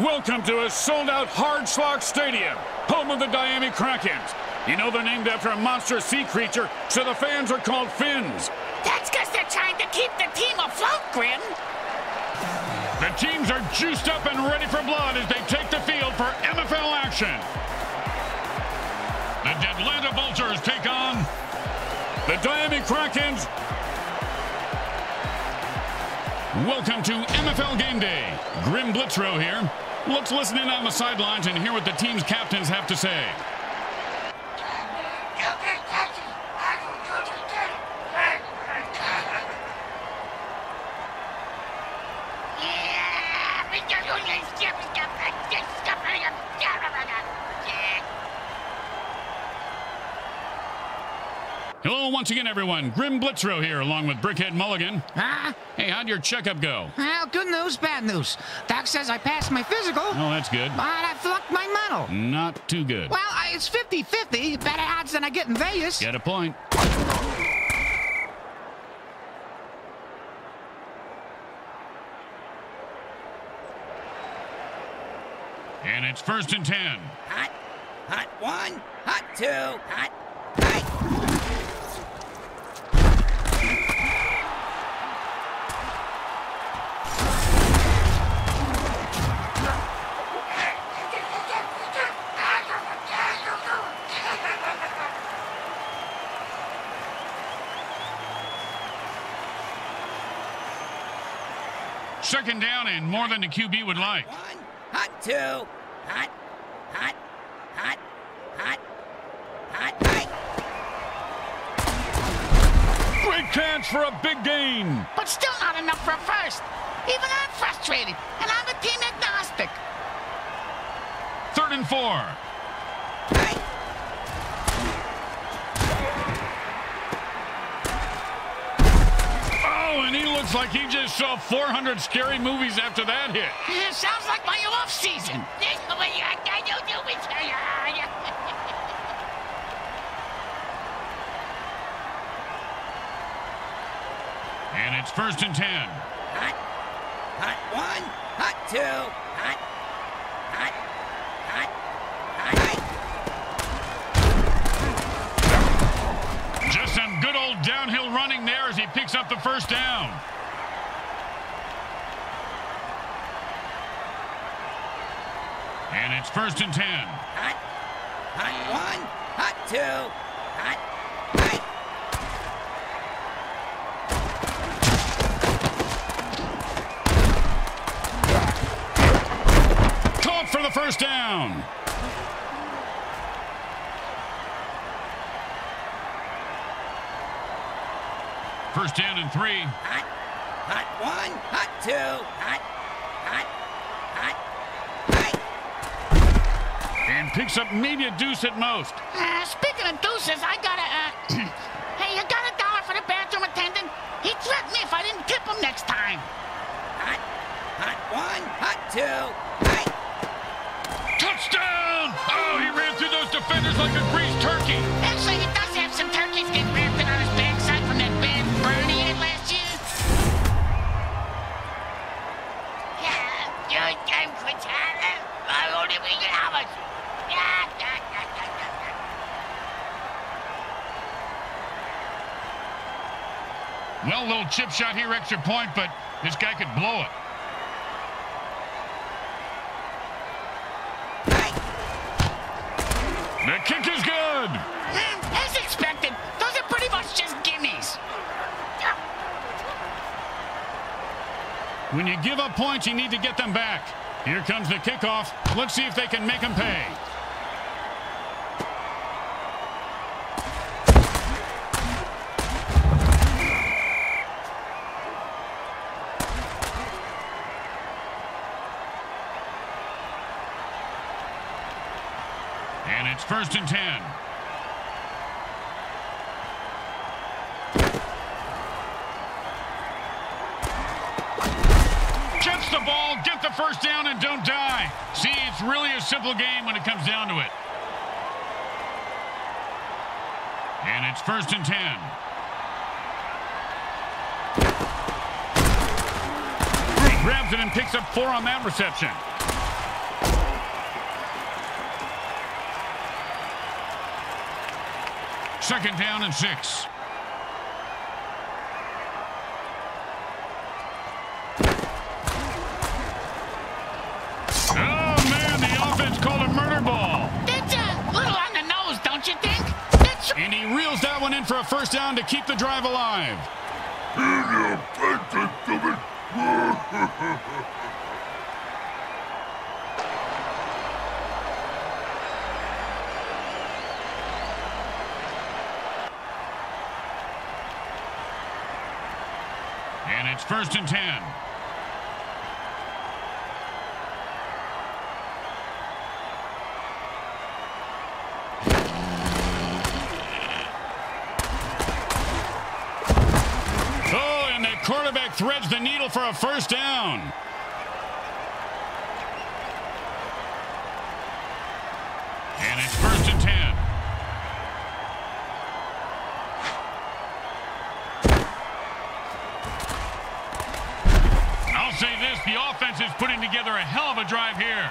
Welcome to a sold-out Hard Schlock Stadium, home of the Diami Krakens. You know they're named after a monster sea creature, so the fans are called Fins. That's because they're trying to keep the team afloat, Grim. The teams are juiced up and ready for blood as they take the field for MFL action. The Deadlanta Vultures take on the Diami Krakens. Welcome to MFL Game Day. Grim Blitzrow here. Let's listen in on the sidelines and hear what the team's captains have to say. Hello once again, everyone. Grim Blitzrow here, along with Brickhead Mulligan. Huh? Hey, how'd your checkup go? Well, good news, bad news. Doc says I passed my physical, Oh, that's good. but I flunked my mental. Not too good. Well, I, it's 50-50. Better odds than I get in Vegas. Get a point. And it's first and ten. Hot, hot one, hot two, hot, hot. Second down and more than the QB would like. One, hot two, hot, hot, hot, hot, hot, hot. Great catch for a big gain. But still not enough for a first. Even I'm frustrated, and I'm a team agnostic. Third and four. Oh, and he looks like he just saw 400 scary movies after that hit. Eh, sounds like my off season. And it's first and ten. Hot, hot one, hot two, hot, hot, hot, hot. Just some good old downhill running there as he picks up the first down. And it's first and ten. Hot, hot one, hot two, hot, hot. Caught for the first down. First down and three. Hot, hot one, hot two, hot, hot, hot, hot. And picks up maybe a deuce at most. Uh, speaking of deuces, I got a. Uh, hey, you got a dollar for the bathroom attendant? He threatened me if I didn't tip him next time. Hot, hot one, hot two, hot. Touchdown! Oh, he ran through those defenders like a greased turkey. Actually, he does have some turkeys get Well, little chip shot here, extra point, but this guy could blow it. The kick is good. Hmm, As expected, those are pretty much just gimmies. When you give up points, you need to get them back. Here comes the kickoff. Let's see if they can make them pay. First and ten. Gets the ball, get the first down, and don't die. See, it's really a simple game when it comes down to it. And it's first and ten. Grabs it and picks up four on that reception. Second down and six. Oh, man, the offense called a murder ball. That's a little on the nose, don't you think? And he reels that one in for a first down to keep the drive alive. First and 10. threads the needle for a first down. putting together a hell of a drive here.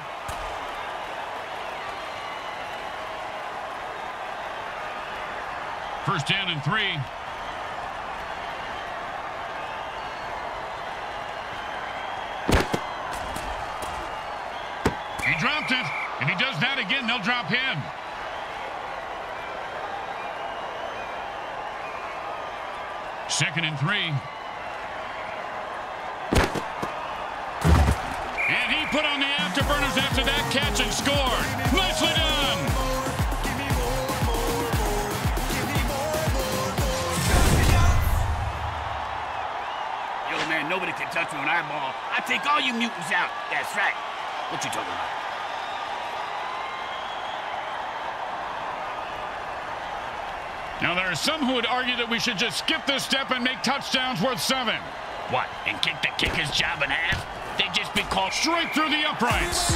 First down and three. He dropped it. If he does that again, they'll drop him. Second and three. Burners after that catch and scored. Nicely done. Yo, man, nobody can touch me when eyeball. I take all you mutants out. That's right. What you talking about? Now, there are some who would argue that we should just skip this step and make touchdowns worth seven. What, and kick the kicker's job in half? They just be called straight through the uprights.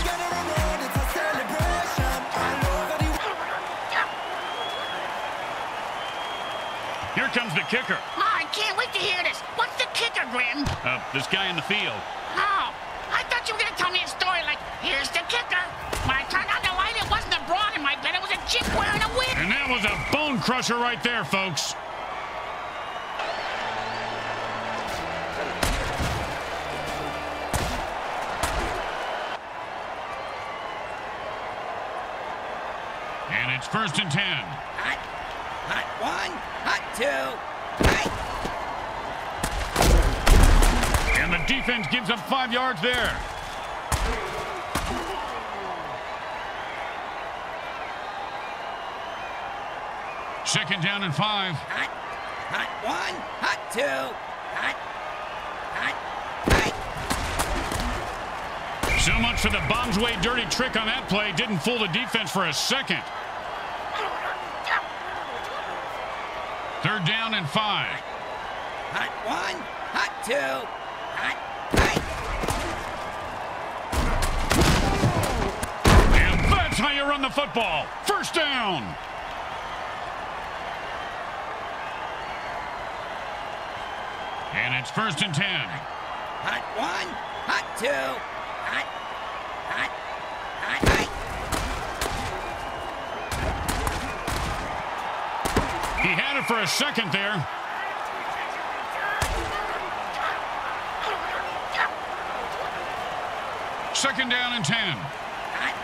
Here comes the kicker. Oh, I can't wait to hear this. What's the kicker, Grim? Uh, this guy in the field. Oh, I thought you were going to tell me a story like, here's the kicker. When I turned on the light, it wasn't a broad in my bed. It was a chick wearing a wig. And that was a bone crusher right there, folks. first and ten. Hot, hot one, hot two, hot. And the defense gives up five yards there. Second down and five. Hot, hot one, hot two, hot, hot, hot. So much for the bombs way dirty trick on that play. Didn't fool the defense for a second. Third down and five. Hot one, hot two, hot three. And that's how you run the football. First down. And it's first and ten. Hot one, hot two, hot, hot, hot. He had it for a second there. Second down and 10. Hot,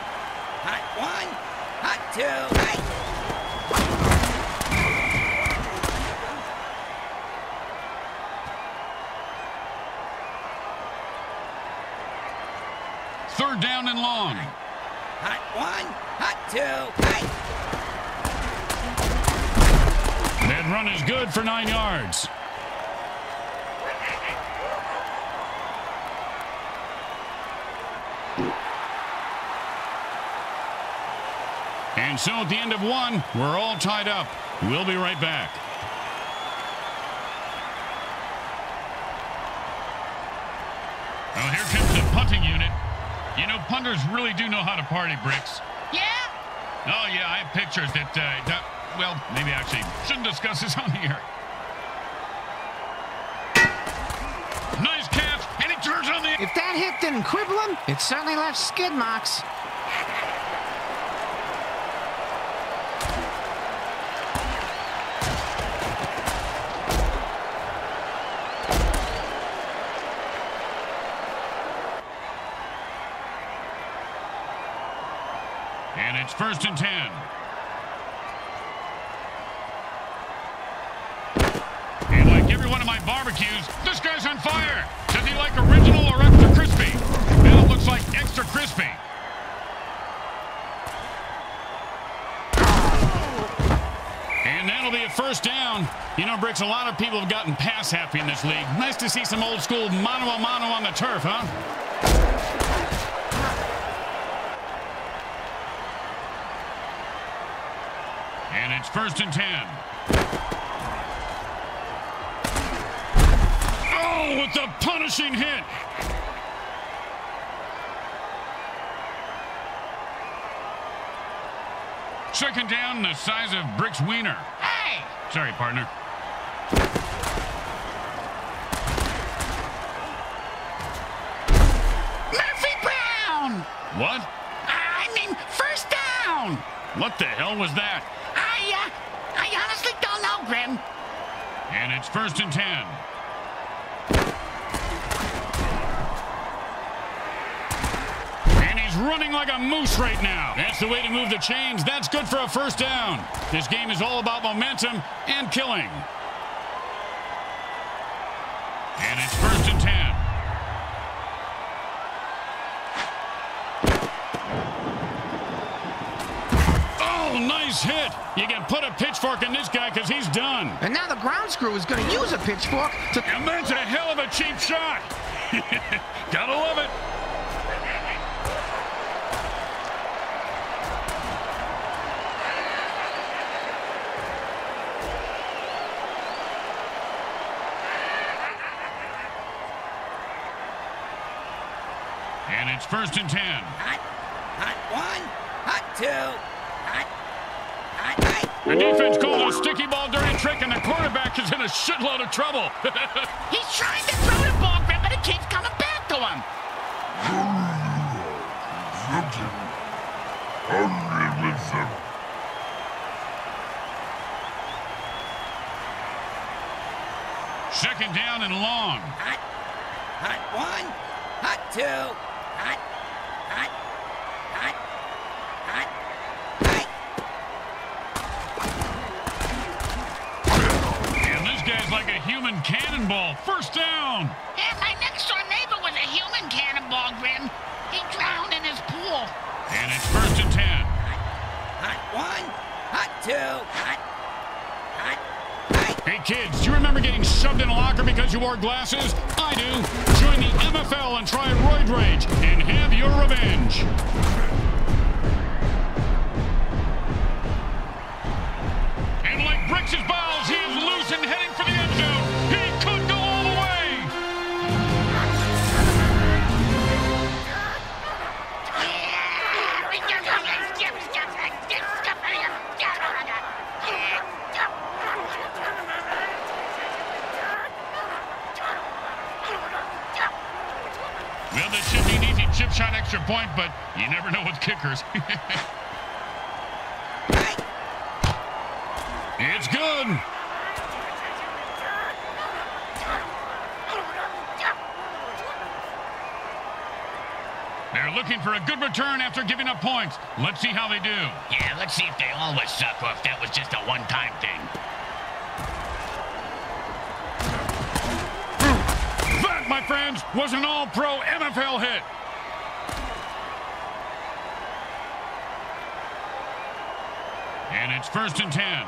hot one, hot two, hot. Third down and long. Hot one, hot two, hot. Run is good for nine yards. And so at the end of one, we're all tied up. We'll be right back. Well, here comes the punting unit. You know, punters really do know how to party, Bricks. Yeah? Oh, yeah, I have pictures that... Uh, that well, maybe I actually shouldn't discuss this on the air. Nice catch, and he turns on the... If that hit didn't cripple him, it certainly left skid marks. And it's first and ten. Barbecues, this guy's on fire. Does he like original or extra crispy? Well, it looks like extra crispy. And that'll be a first down. You know, Bricks, a lot of people have gotten pass happy in this league. Nice to see some old school mano a mano on the turf, huh? And it's first and ten. Oh, with the punishing hit. Second down, the size of Brick's wiener. Hey! Sorry, partner. Murphy Brown! What? I mean, first down! What the hell was that? I, uh, I honestly don't know, Grim. And it's first and ten. And he's running like a moose right now. That's the way to move the chains. That's good for a first down. This game is all about momentum and killing. And it's first and ten. Oh, nice hit. You can put a pitchfork in this guy because he's done. And now the ground screw is going to use a pitchfork to... And that's a hell of a cheap shot. Gotta love it. And it's first and ten. Hot, hot one, hot two, hot, hot, hot. The defense calls a sticky ball dirty trick, and the quarterback is in a shitload of trouble. He's trying to throw the ball, Grim, but it keeps coming back to him. Second down and long. Hot, hot one, hot two, hot, hot, hot, hot, hot. And guy's like a human cannonball. First down. And my next door neighbor was a human cannonball, Grim. He drowned in his pool. And it's first and ten. Hot one, hot two, hot, hot, hot. Hey kids, do you remember getting shoved in a locker because you wore glasses? I do. Join the MFL and try Roid Rage and have your revenge. Point, but you never know with kickers. it's good. They're looking for a good return after giving up points. Let's see how they do. Yeah, let's see if they always suck or if that was just a one-time thing. That, my friends, was an all-pro MFL hit. And it's first and ten.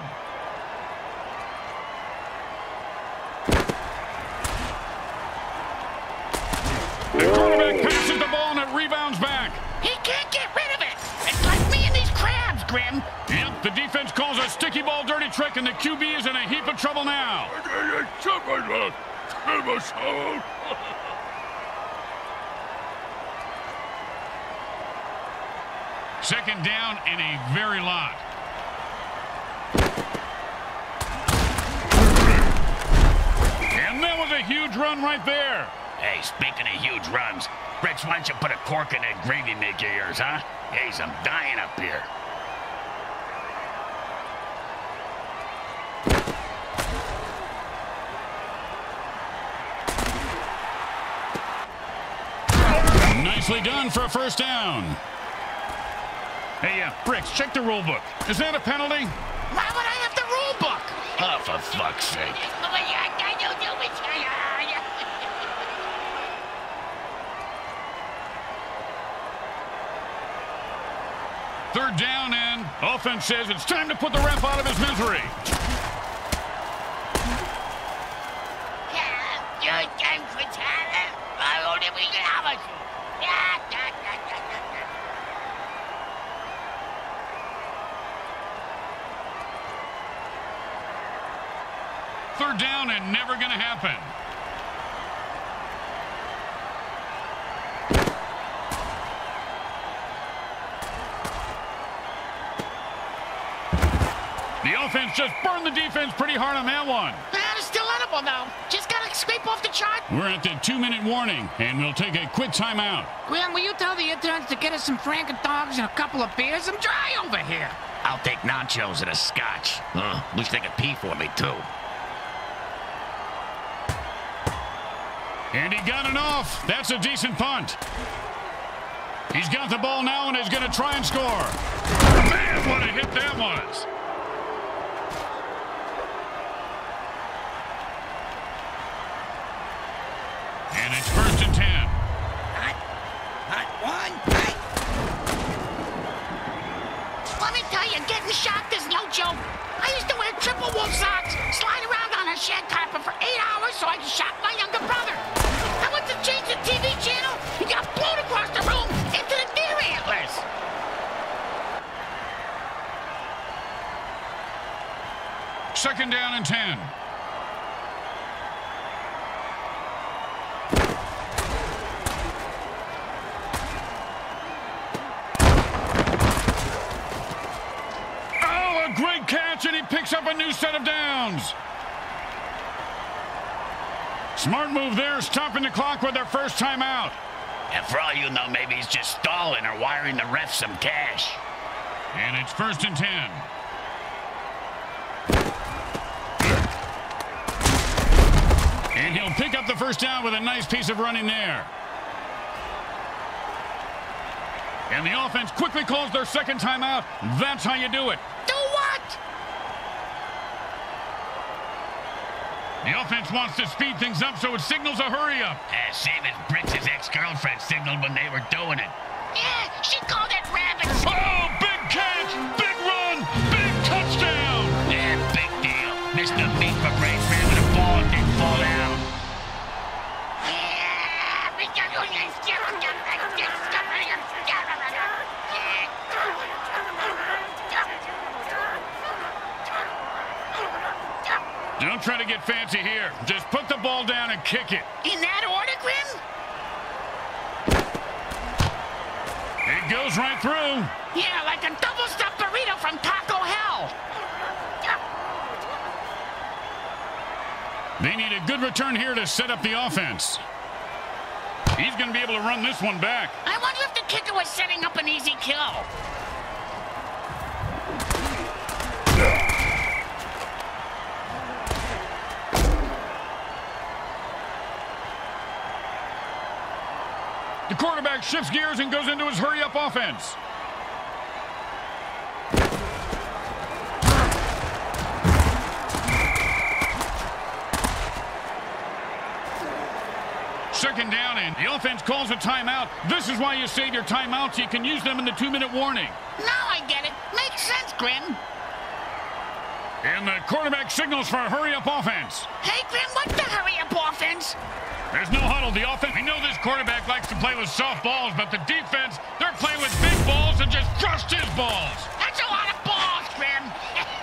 The quarterback passes the ball and it rebounds back. He can't get rid of it. It's like me and these crabs, Grim. Yep, the defense calls a sticky ball dirty trick and the QB is in a heap of trouble now. Second down and a very lot. A huge run right there. Hey, speaking of huge runs, Bricks, why don't you put a cork in that gravy maker of yours, huh? Jeez, I'm dying up here. Nicely done for a first down. Hey, uh, Bricks, check the rule book. Is that a penalty? Why would I have the rule book? Oh, for fuck's sake. Third down and offense says it's time to put the ref out of his misery. Third down and never going to happen. The offense just burned the defense pretty hard on that one. Ah, it's still edible, though. Just gotta scrape off the chart. We're at the two-minute warning, and we'll take a quick timeout. Gwen, will you tell the interns to get us some franken dogs and a couple of beers? I'm dry over here. I'll take nachos and a scotch. Uh, wish they could pee for me, too. And he got it off. That's a decent punt. He's got the ball now and is going to try and score. Man, what a hit that was. And it's first and ten. Hot. Hot one. Hot. Let me tell you, getting shocked is no joke. I used to wear triple wool socks, slide around on a shed carpet for eight hours so I could shock my younger brother. I went to change the TV channel, he got blown across the room into the deer antlers. Second down and ten. Oh, a great catch, and he picks up a new set of downs. Smart move there, stopping the clock with their first timeout. And for all you know, maybe he's just stalling or wiring the ref some cash. And it's first and ten. And he'll pick up the first down with a nice piece of running there. And the offense quickly calls their second timeout. That's how you do it. Do what? The offense wants to speed things up, so it signals a hurry up. Uh, same as Bricks' ex-girlfriend signaled when they were doing it. Yeah, she called it rabbits. Oh, Don't try to get fancy here. Just put the ball down and kick it. In that order, Grim? It goes right through. Yeah, like a double stuffed burrito from Taco Hell. They need a good return here to set up the offense. He's going to be able to run this one back. I wonder if the kicker was setting up an easy kill. The quarterback shifts gears and goes into his hurry-up offense. Second down, and the offense calls a timeout. This is why you save your timeouts. You can use them in the two-minute warning. Now I get it. Makes sense, Grim. And the quarterback signals for a hurry-up offense. Hey, Grim, what's the hurry-up offense? There's no huddle. The offense. We know this quarterback likes to play with soft balls, but the defense, they're playing with big balls and just crushed his balls. That's a lot of balls, Grim.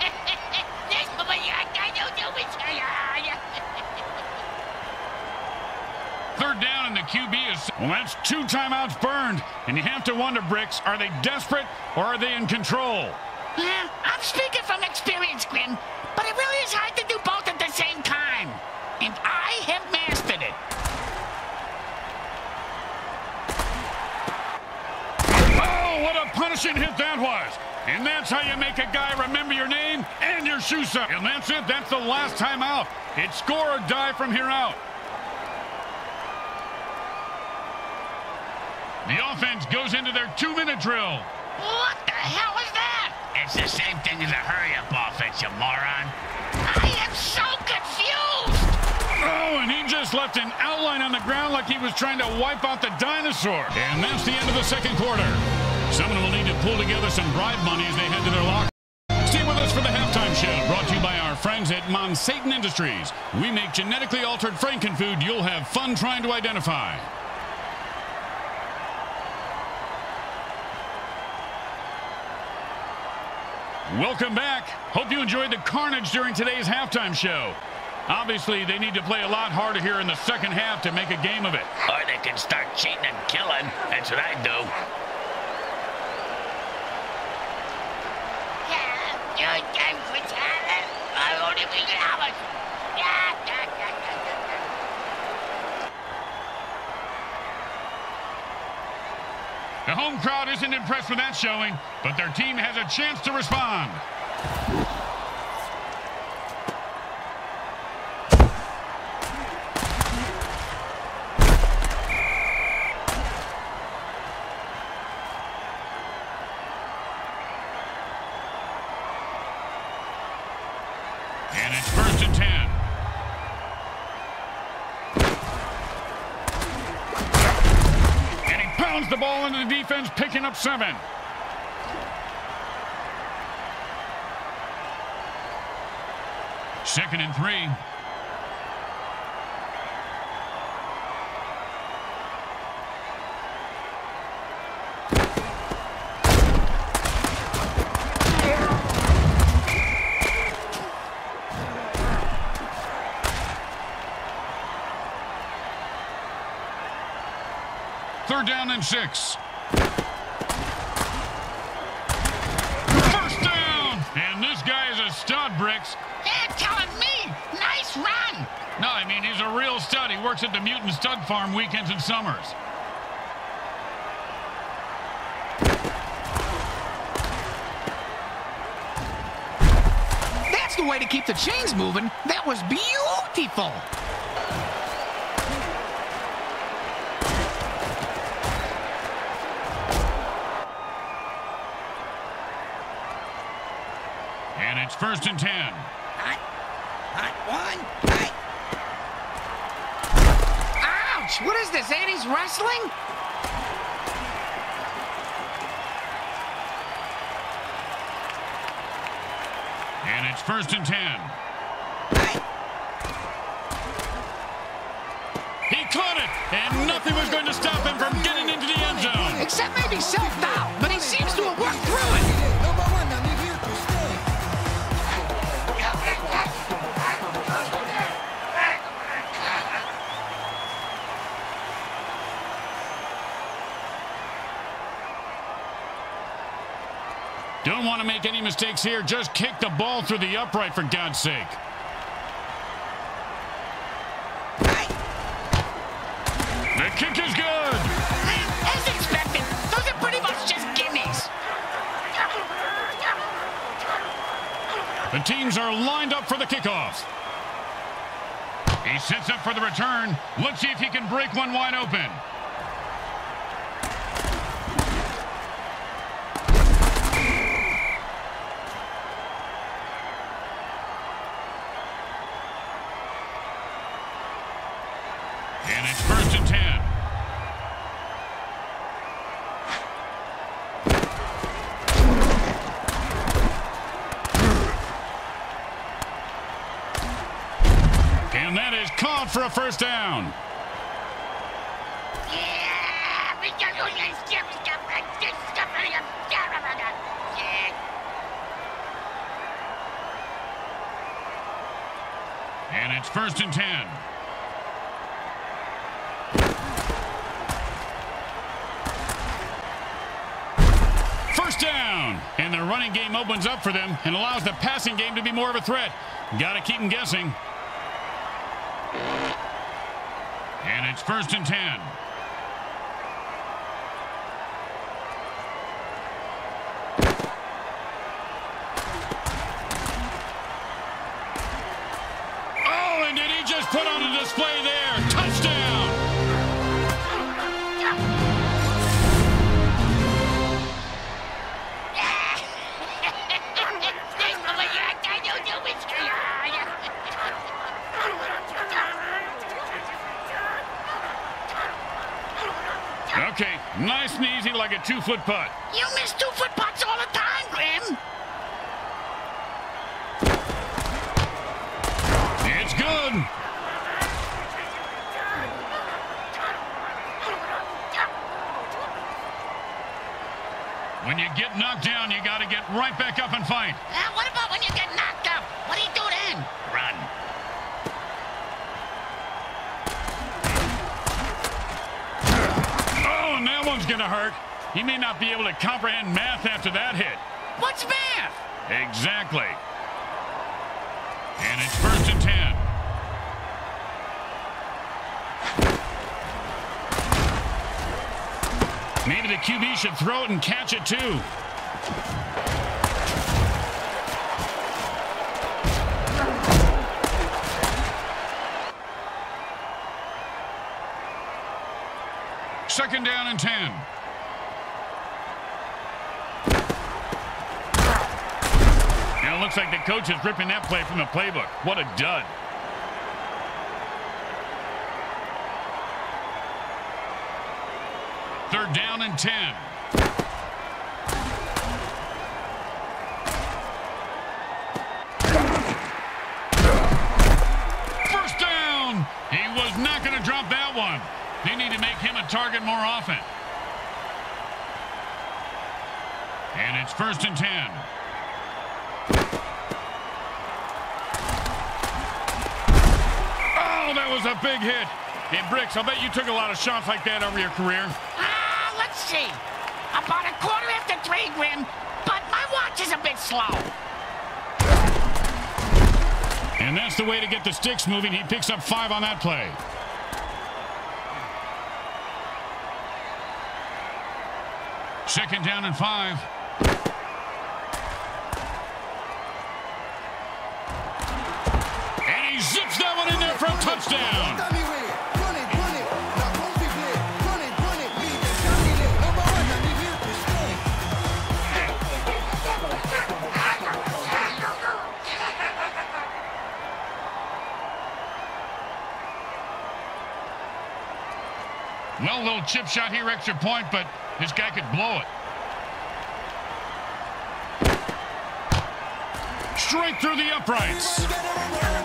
Third down, and the QB is. Well, that's two timeouts burned. And you have to wonder, Bricks, are they desperate or are they in control? Yeah, I'm speaking from experience, Grim, but it really is hard to do both at the same time. And I have mastered it. Oh, what a punishing hit that was. And that's how you make a guy remember your name and your shoe size. And that's it. That's the last time out. It's score or die from here out. The offense goes into their two-minute drill. What the hell is that? It's the same thing as a hurry-up offense, you moron. I am so confused. Oh, and he just left an outline on the ground like he was trying to wipe out the dinosaur. And that's the end of the second quarter. Someone will need to pull together some bribe money as they head to their locker. Stay with us for the halftime show, brought to you by our friends at Monsatan Industries. We make genetically altered frankenfood you'll have fun trying to identify. Welcome back. Hope you enjoyed the carnage during today's halftime show. Obviously, they need to play a lot harder here in the second half to make a game of it. Or they can start cheating and killing. That's what I do. Yeah, you're done for talent. I only be hours. Yeah, yeah, yeah, yeah, yeah, yeah. The home crowd isn't impressed with that showing, but their team has a chance to respond. Defense, picking up seven. Second and three. Third down and six. First down! And this guy is a stud, Bricks. They're telling me. Nice run. No, I mean, he's a real stud. He works at the Mutant Stud Farm weekends and summers. That's the way to keep the chains moving. That was beautiful. And it's first and ten. Is this, 80s wrestling? And it's first and ten. He caught it, and nothing was going to stop him from getting into the end zone. Except maybe self-doubt, mistakes here. Just kick the ball through the upright, for God's sake. The kick is good. As expected, those are pretty much just gimmies. The teams are lined up for the kickoff. He sets up for the return. Let's see if he can break one wide open. For a first down. And it's first and ten. First down. And the running game opens up for them and allows the passing game to be more of a threat. Got to keep them guessing. And it's first and 10. Two-foot putt. You miss two-foot putts all the time, Grim. It's good. When you get knocked down, you got to get right back up and fight. Uh, what about when you get knocked up? What do you do then? Run. Oh, and that one's going to hurt. He may not be able to comprehend math after that hit. What's math? Exactly. And it's first and ten. Maybe the QB should throw it and catch it too. Second down and 10. It looks like the coach is ripping that play from the playbook. What a dud. Third down and 10. First down. He was not going to drop that one. They need to make him a target more often. And it's first and 10. Oh, that was a big hit. And Bricks, I bet you took a lot of shots like that over your career. Ah, let's see. About a quarter after three, Grim, but my watch is a bit slow. And that's the way to get the sticks moving. He picks up five on that play. Second down and five. To stay. Well, little chip shot here, extra point, but this guy could blow it. Straight through the uprights.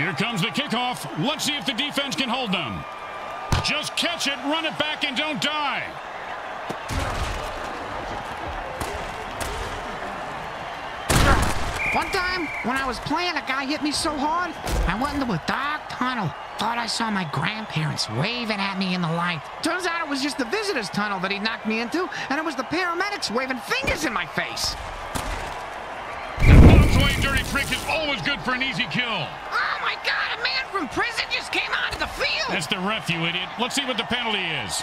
Here comes the kickoff. Let's see if the defense can hold them. Just catch it, run it back, and don't die. One time, when I was playing, a guy hit me so hard, I went into a dark tunnel. Thought I saw my grandparents waving at me in the light. Turns out it was just the visitor's tunnel that he knocked me into, and it was the paramedics waving fingers in my face. The dirty trick is always good for an easy kill. Oh my god, a man from prison just came onto the field! That's the ref, you idiot. Let's see what the penalty is.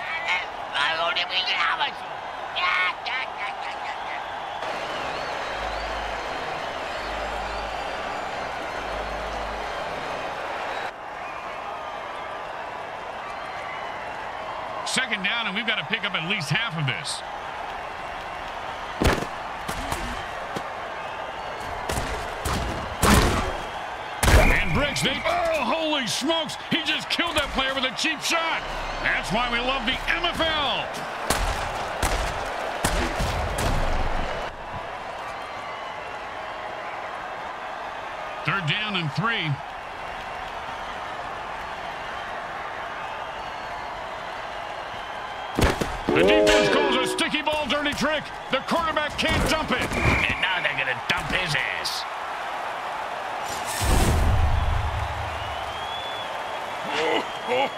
Second down, and we've got to pick up at least half of this. Oh, holy smokes! He just killed that player with a cheap shot. That's why we love the MFL. Third down and three. The defense calls a sticky ball dirty trick. The quarterback can't dump it. And now they're going to dump his ass. Boring,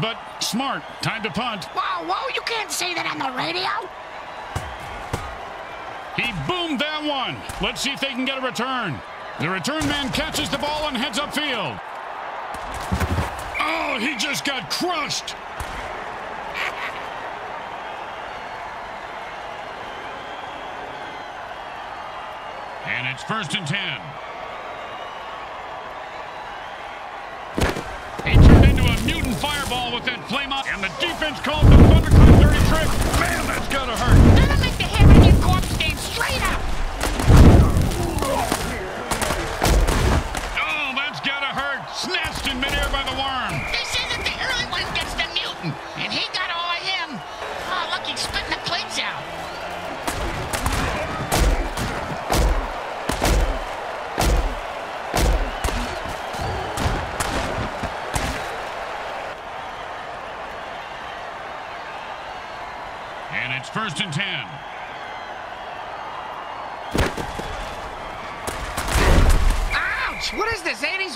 but smart. Time to punt. Whoa, whoa, you can't say that on the radio. He boomed that one. Let's see if they can get a return. The return man catches the ball and heads upfield. Oh, he just got crushed. And it's first and ten. He turned into a mutant fireball with that flame on, and the defense calls the thunderclap dirty trick. Man, that's gotta hurt. That'll make the hair on your corpse stand straight up. Oh, that's gotta hurt. Snatched in midair by the worm.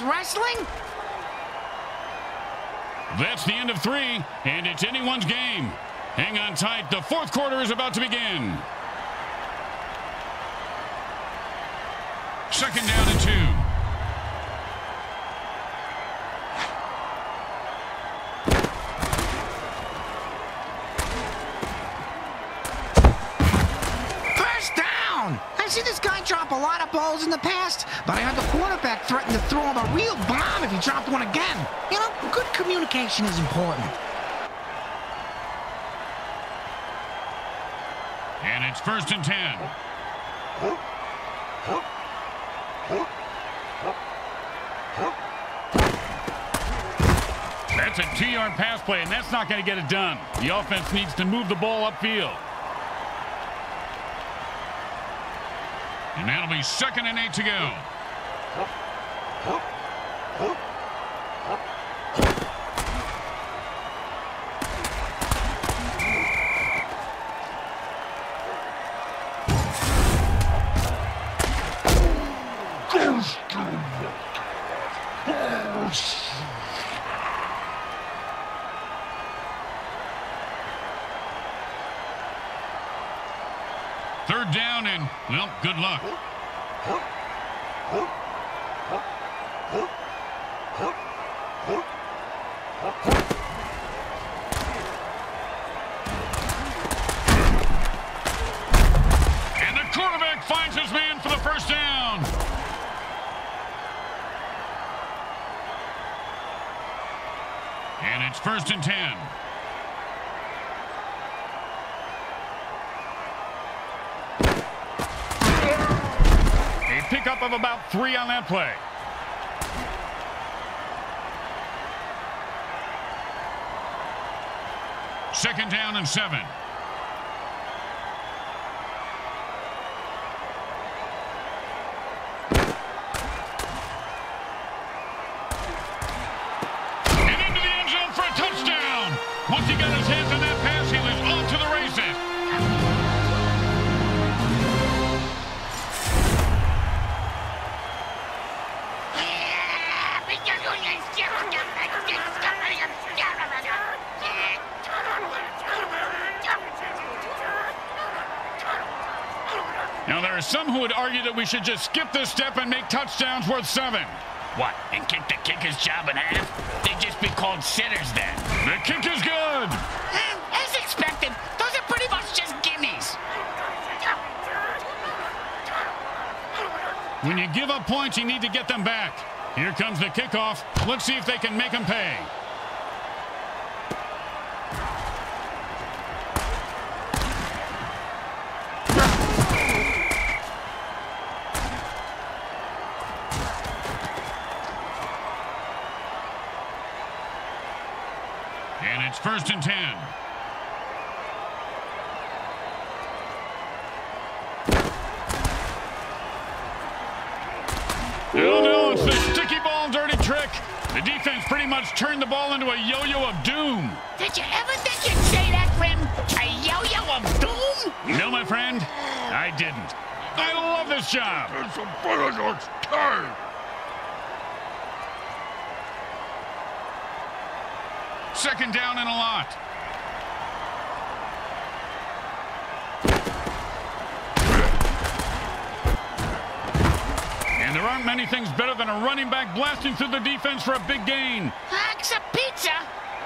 Wrestling? That's the end of three, and it's anyone's game. Hang on tight. The fourth quarter is about to begin. Second down and two. I've seen this guy drop a lot of balls in the past, but I heard the quarterback threaten to throw him a real bomb if he dropped one again. You know, good communication is important. And it's first and ten. That's a two-yard pass play, and that's not going to get it done. The offense needs to move the ball upfield. And that'll be second and eight to go. And it's first and ten. A pickup of about three on that play. Second down and seven. We should just skip this step and make touchdowns worth seven. What, and kick the kicker's job in half? They'd just be called sinners then. The kick is good. Hmm, as expected, those are pretty much just gimmies. When you give up points, you need to get them back. Here comes the kickoff. Let's see if they can make them pay. First and ten. No, no, it's the sticky ball dirty trick. The defense pretty much turned the ball into a yo-yo of doom. Did you ever think you'd say that, Grim? A yo-yo of doom? No, my friend, I didn't. I love this job. Second down and a lot. And there aren't many things better than a running back blasting through the defense for a big gain. Except pizza.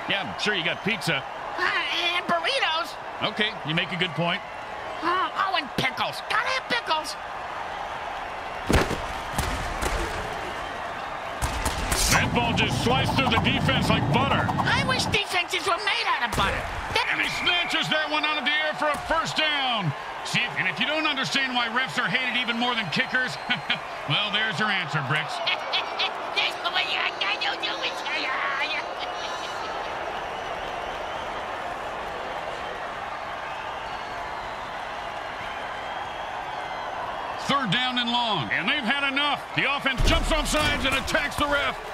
Yeah, I'm sure you got pizza. Uh, and burritos. Okay, you make a good point. Oh, oh, and pickles. Gotta have pickles. Ball just sliced through the defense like butter. I wish defenses were made out of butter. That And he snatches that one out of the air for a first down. See, and if you don't understand why refs are hated even more than kickers, well, there's your answer, Bricks. That's what I I don't do it. Third down and long, and they've had enough. The offense jumps off sides and attacks the ref.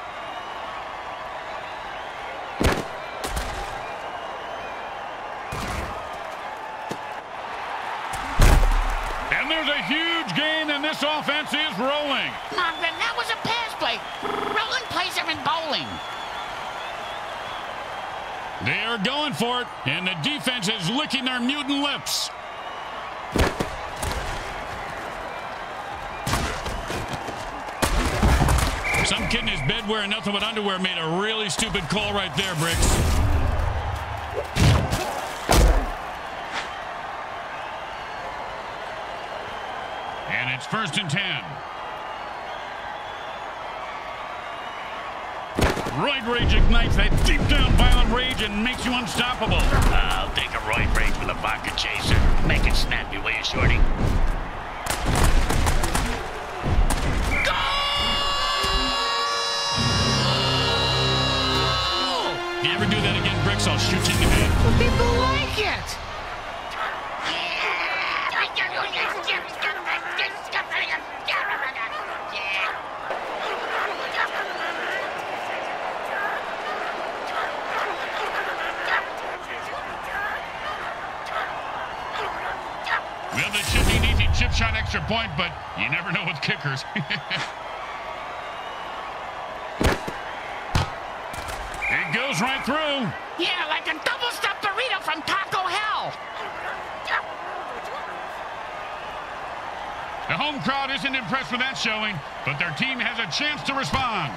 and this offense is rolling. Marvin, that was a pass play. Rolling plays are in bowling. They are going for it, and the defense is licking their mutant lips. Some kid in his bed wearing nothing but underwear made a really stupid call right there, Bricks. First and ten. Roid Rage ignites that deep down violent rage and makes you unstoppable. I'll take a right break with a vodka chaser. Make it snappy, will you, Shorty? You ever do that again, Bricks, I'll shoot you in the head. People like it. Well, this should be an easy chip shot extra point, but you never know with kickers. it goes right through. Yeah, like a double stuffed burrito from Taco Hell. The home crowd isn't impressed with that showing, but their team has a chance to respond.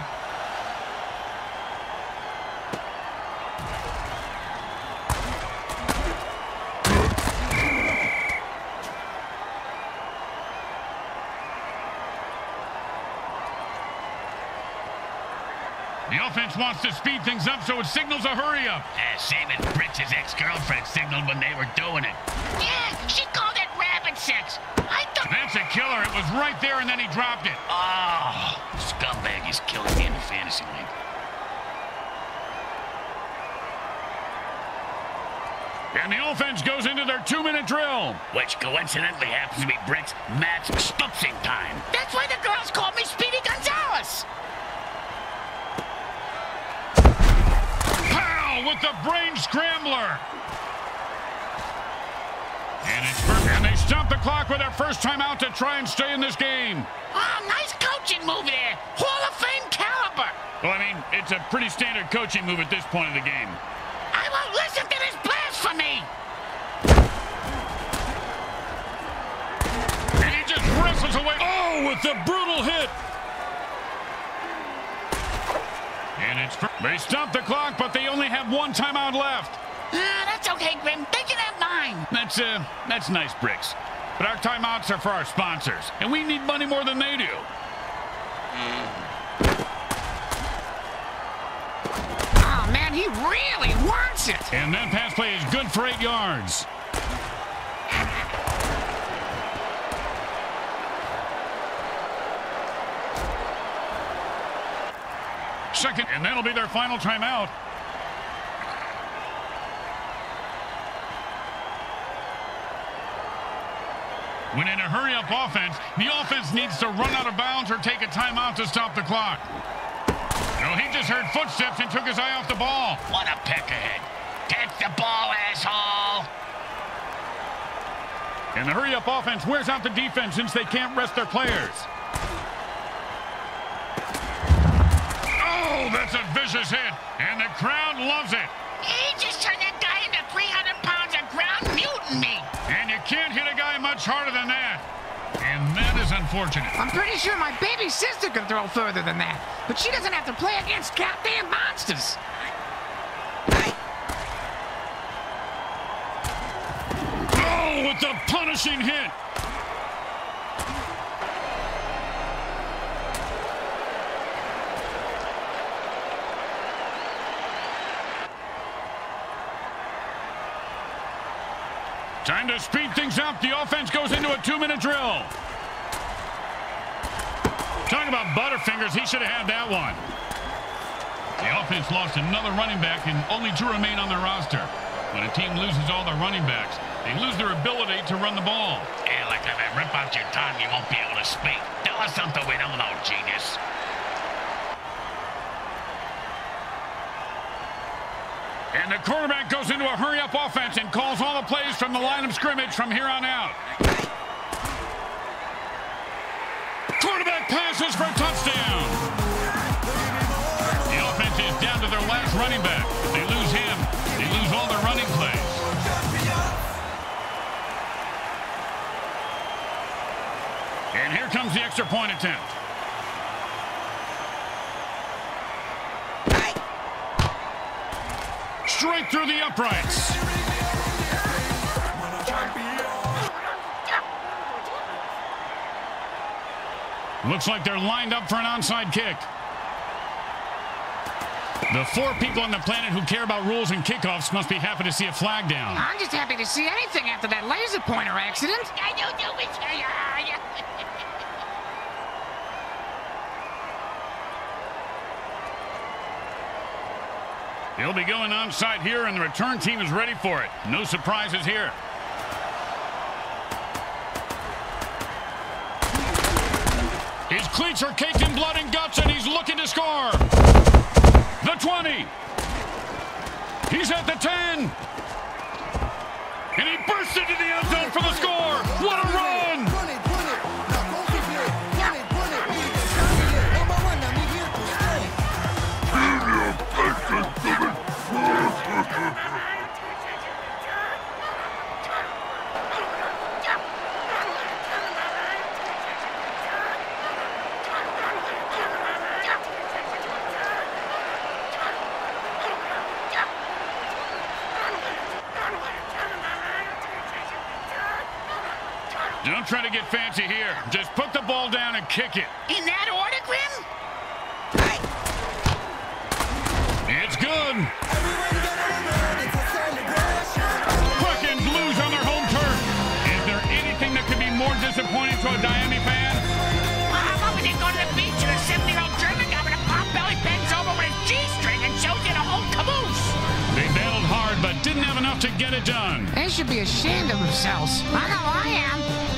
The offense wants to speed things up, so it signals a hurry up. Uh, same as Bricks' ex-girlfriend signaled when they were doing it. Yeah, she called it rabbit sex. I thought. That's a killer. It was right there, and then he dropped it. Oh, scumbag is killing me in the fantasy league. And the offense goes into their two-minute drill. Which coincidentally happens to be Bricks' match stupsing time. That's why the girls call me Speedy Gonzalez. With the brain scrambler. And and they stop the clock with their first time out to try and stay in this game. Oh, nice coaching move there. Hall of Fame caliber. Well, I mean, it's a pretty standard coaching move at this point of the game. I won't listen to this blasphemy. And he just wrestles away. Oh, with the brutal hit. And it's they stop the clock, but they only have one timeout left. Ah, that's okay, Grim. They can have nine. That's uh, that's nice, Bricks. But our timeouts are for our sponsors, and we need money more than they do. Oh, man, he really wants it. And that pass play is good for eight yards. Second, and that'll be their final timeout. When in a hurry-up offense, the offense needs to run out of bounds or take a timeout to stop the clock. No, he just heard footsteps and took his eye off the ball. What a peck ahead. Catch the ball, asshole. And the hurry-up offense wears out the defense since they can't rest their players. Oh, that's a vicious hit, and the crowd loves it. He just turned that guy into 300 pounds of ground mutant meat. And you can't hit a guy much harder than that. And And that is unfortunate. I'm pretty sure my baby sister can throw further than that. But she doesn't have to play against goddamn monsters. Oh, with the punishing hit. Time to speed things up. The offense goes into a two-minute drill. Talking about Butterfingers, he should have had that one. The offense lost another running back and only two remain on their roster. When a team loses all their running backs, they lose their ability to run the ball. Yeah, like if I rip out your tongue, you won't be able to speak. Tell us something we don't know, genius. And the quarterback goes into a hurry-up offense and calls all the plays from the line of scrimmage from here on out. Quarterback passes for a touchdown. The offense is down to their last running back. They lose him. They lose all their running plays. And here comes the extra point attempt. Straight through the uprights. Looks like they're lined up for an onside kick. The four people on the planet who care about rules and kickoffs must be happy to see a flag down. I'm just happy to see anything after that laser pointer accident. I don't do it. He'll be going onside here, and the return team is ready for it. No surprises here. His cleats are caked in blood and guts, and he's looking to score. The 20. He's at the 10. And he bursts into the end zone for the score. What a run! Try to get fancy here. Just put the ball down and kick it. In that order, Grim? It's good. Everyone get over. It's a celebration. Fucking Blues on their home turf. Is there anything that could be more disappointing to a Diami fan? Well, how about when you go to the beach and a 70-year-old German guy with a pot belly bends over with his G-string and shows you the whole caboose? They battled hard but didn't have enough to get it done. They should be ashamed of themselves. I know I am.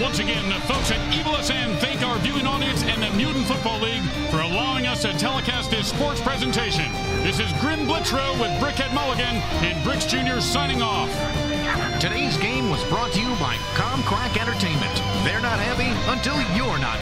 Once again, the folks at Evil SN thank our viewing audience and the Mutant Football League for allowing us to telecast this sports presentation. This is Grim Blitzrow with Brickhead Mulligan and Bricks Jr. signing off. Today's game was brought to you by Comcrack Entertainment. They're not happy until you're not.